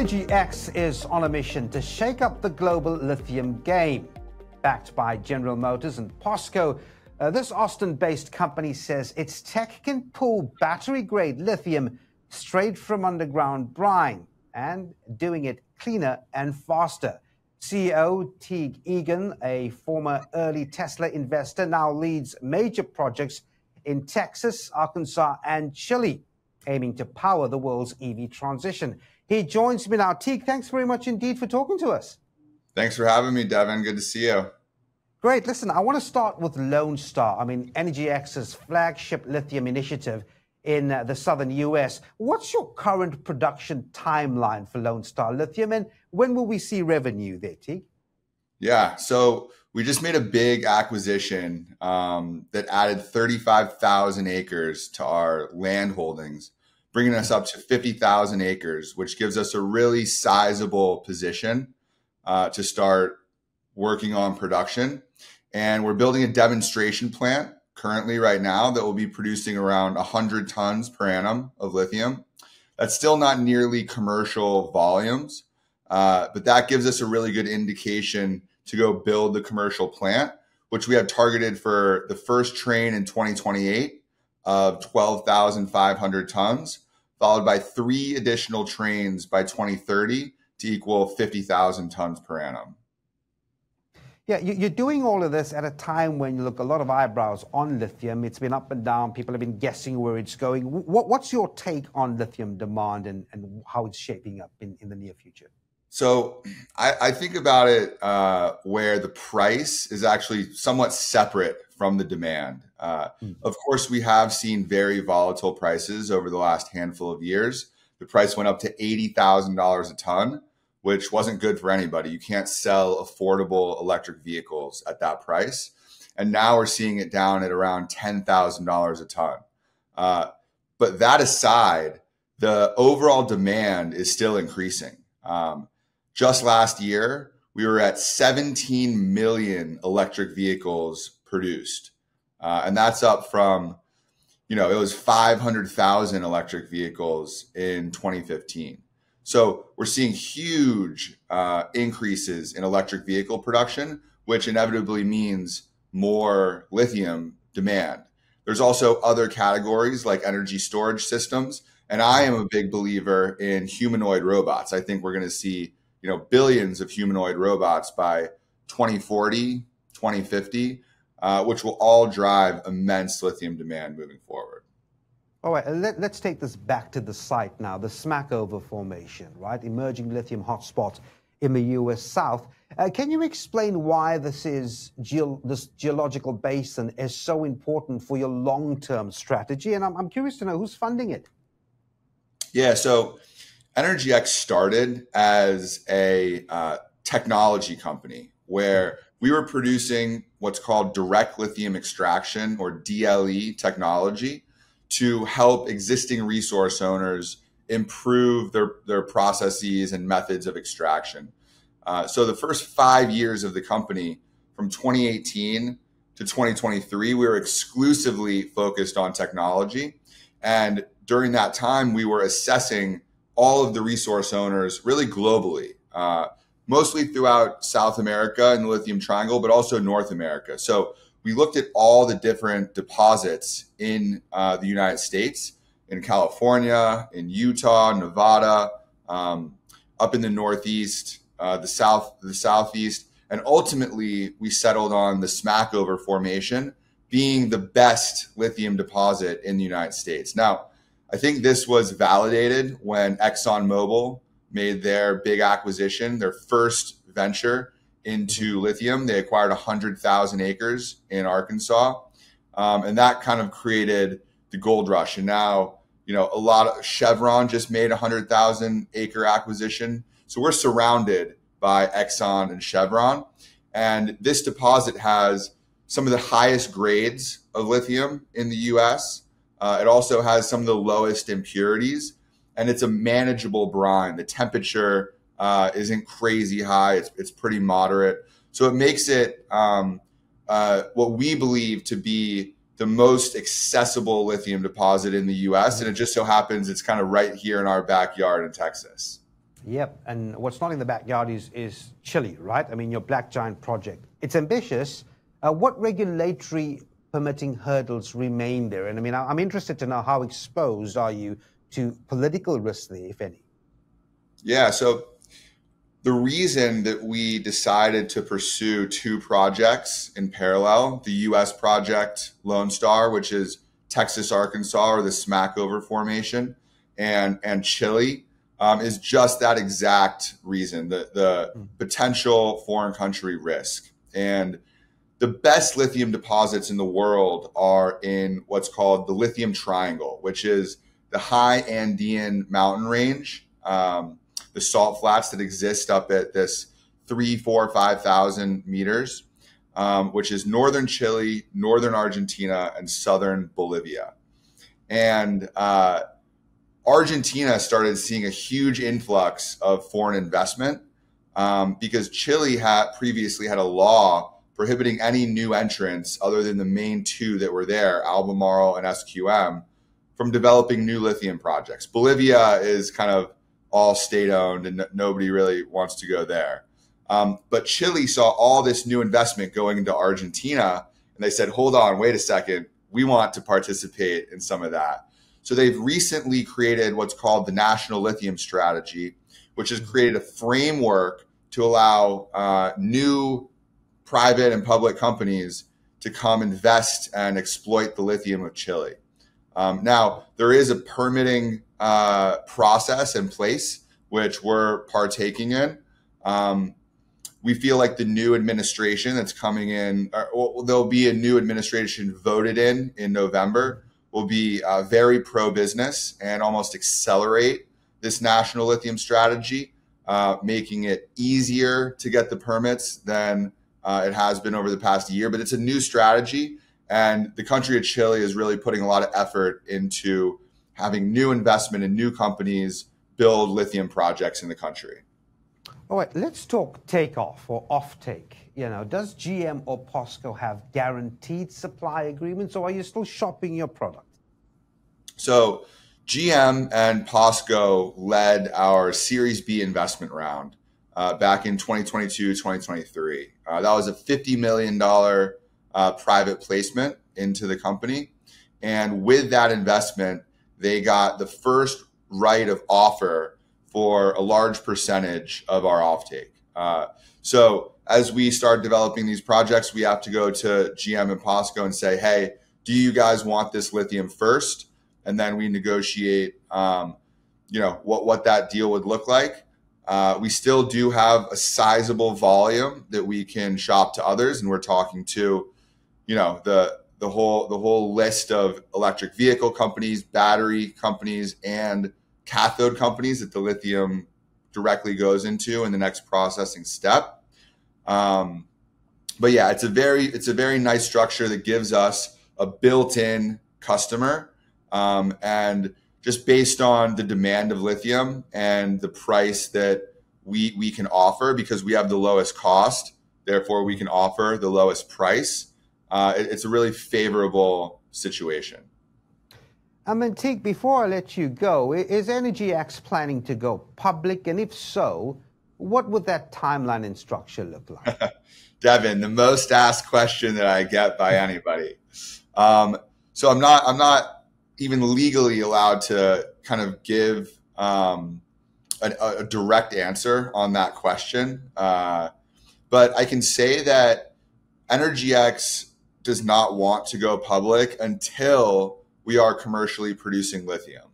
EnergyX is on a mission to shake up the global lithium game. Backed by General Motors and POSCO, uh, this Austin based company says its tech can pull battery grade lithium straight from underground brine and doing it cleaner and faster. CEO Teague Egan, a former early Tesla investor, now leads major projects in Texas, Arkansas, and Chile, aiming to power the world's EV transition. He joins me now. Teague, thanks very much indeed for talking to us. Thanks for having me, Devan. Good to see you. Great. Listen, I want to start with Lone Star. I mean, EnergyX's flagship lithium initiative in uh, the southern US. What's your current production timeline for Lone Star Lithium, and when will we see revenue there, Teague? Yeah, so we just made a big acquisition um, that added 35,000 acres to our land holdings bringing us up to 50,000 acres, which gives us a really sizable position uh, to start working on production. And we're building a demonstration plant currently right now that will be producing around 100 tons per annum of lithium. That's still not nearly commercial volumes, uh, but that gives us a really good indication to go build the commercial plant, which we have targeted for the first train in 2028 of 12,500 tons, followed by three additional trains by 2030 to equal 50,000 tons per annum. Yeah, you're doing all of this at a time when you look a lot of eyebrows on lithium. It's been up and down. People have been guessing where it's going. what's your take on lithium demand and, and how it's shaping up in, in the near future? So I, I think about it uh, where the price is actually somewhat separate from the demand. Uh, mm. Of course, we have seen very volatile prices over the last handful of years. The price went up to $80,000 a ton, which wasn't good for anybody. You can't sell affordable electric vehicles at that price. And now we're seeing it down at around $10,000 a ton. Uh, but that aside, the overall demand is still increasing. Um, just last year, we were at 17 million electric vehicles produced. Uh, and that's up from, you know, it was 500,000 electric vehicles in 2015. So we're seeing huge uh, increases in electric vehicle production, which inevitably means more lithium demand. There's also other categories like energy storage systems. And I am a big believer in humanoid robots. I think we're going to see, you know, billions of humanoid robots by 2040, 2050 uh, which will all drive immense lithium demand moving forward. All right, let, us take this back to the site now, the Smackover Formation, right? Emerging lithium hotspot in the U.S. South. Uh, can you explain why this is ge- this geological basin is so important for your long-term strategy? And I'm, I'm curious to know who's funding it. Yeah, so EnergyX started as a uh, technology company where we were producing what's called direct lithium extraction or DLE technology to help existing resource owners improve their, their processes and methods of extraction. Uh, so the first five years of the company, from 2018 to 2023, we were exclusively focused on technology. And during that time, we were assessing all of the resource owners really globally. Uh, mostly throughout South America and the Lithium Triangle, but also North America. So we looked at all the different deposits in uh, the United States, in California, in Utah, Nevada, um, up in the Northeast, uh, the South, the Southeast, and ultimately we settled on the Smackover Formation being the best lithium deposit in the United States. Now, I think this was validated when ExxonMobil made their big acquisition, their first venture into mm-hmm. lithium. They acquired 100,000 acres in Arkansas. Um, and that kind of created the gold rush. And now, you know, a lot of Chevron just made a 100,000 acre acquisition. So we're surrounded by Exxon and Chevron. And this deposit has some of the highest grades of lithium in the US. Uh, it also has some of the lowest impurities and it's a manageable brine. The temperature uh, isn't crazy high; it's it's pretty moderate, so it makes it um, uh, what we believe to be the most accessible lithium deposit in the U.S. And it just so happens it's kind of right here in our backyard in Texas. Yep, and what's not in the backyard is, is Chile, right? I mean, your Black Giant project. It's ambitious. Uh, what regulatory permitting hurdles remain there? And I mean, I'm interested to know how exposed are you to political risk there, if any? Yeah, so the reason that we decided to pursue two projects in parallel the US project Lone Star, which is Texas, Arkansas, or the Smackover Formation, and, and Chile um, is just that exact reason the, the mm. potential foreign country risk. And the best lithium deposits in the world are in what's called the lithium triangle, which is the high Andean mountain range, um, the salt flats that exist up at this three, four, five thousand meters, um, which is northern Chile, northern Argentina, and southern Bolivia. And uh, Argentina started seeing a huge influx of foreign investment um, because Chile had previously had a law prohibiting any new entrants other than the main two that were there, Albemarle and SQM, from developing new lithium projects. Bolivia is kind of all state owned and nobody really wants to go there. Um, but Chile saw all this new investment going into Argentina and they said, hold on, wait a second. We want to participate in some of that. So they've recently created what's called the National Lithium Strategy, which has created a framework to allow uh, new private and public companies to come invest and exploit the lithium of Chile. Um, now, there is a permitting uh, process in place, which we're partaking in. Um, we feel like the new administration that's coming in, or, there'll be a new administration voted in in November will be uh, very pro business and almost accelerate this national lithium strategy, uh, making it easier to get the permits than uh, it has been over the past year. But it's a new strategy, and the country of Chile is really putting a lot of effort into having new investment in new companies build lithium projects in the country. All right, let's talk takeoff or offtake. You know, does GM or POSCO have guaranteed supply agreements, or are you still shopping your product? So, GM and POSCO led our Series B investment round uh, back in 2022, 2023. Uh, that was a $50 million uh, private placement into the company. And with that investment, they got the first right of offer for a large percentage of our offtake. Uh, so as we start developing these projects, we have to go to GM and POSCO and say, hey, do you guys want this lithium first? And then we negotiate, um, you know, what, what that deal would look like. Uh, we still do have a sizable volume that we can shop to others, and we're talking to, you know, the the whole the whole list of electric vehicle companies, battery companies, and cathode companies that the lithium directly goes into in the next processing step. Um, but yeah, it's a very it's a very nice structure that gives us a built-in customer, um, and just based on the demand of lithium and the price that we we can offer because we have the lowest cost, therefore we can offer the lowest price. Uh, it, it's a really favorable situation. Mantik, before I let you go, is EnergyX planning to go public? And if so, what would that timeline and structure look like? Devan, the most asked question that I get by anybody. Um, so I'm not I'm not even legally allowed to kind of give um, a, a, direct answer on that question, uh, but I can say that EnergyX does not want to go public until we are commercially producing lithium.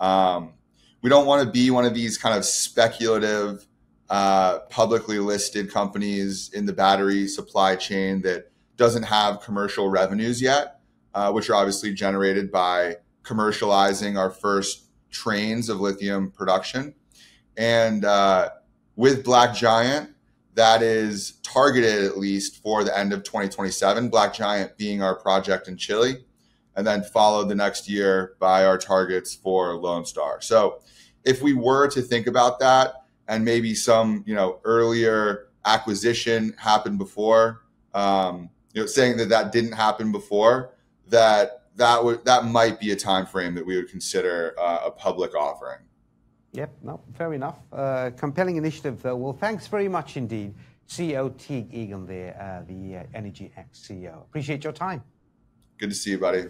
Um, we don't want to be one of these kind of speculative, uh, publicly listed companies in the battery supply chain that doesn't have commercial revenues yet, uh, which are obviously generated by commercializing our first trains of lithium production. And uh, with Black Giant, that is targeted at least for the end of 2027, Black Giant being our project in Chile and then followed the next year by our targets for Lone Star. So if we were to think about that and maybe some, you know, earlier acquisition happened before, um, you know, saying that that didn't happen before, that that would that might be a time frame that we would consider uh, a public offering. Yep, no, fair enough. Uh, compelling initiative, though. Well, thanks very much indeed, CEO Teague Egan there, uh, the uh, EnergyX CEO. Appreciate your time. Good to see you, buddy.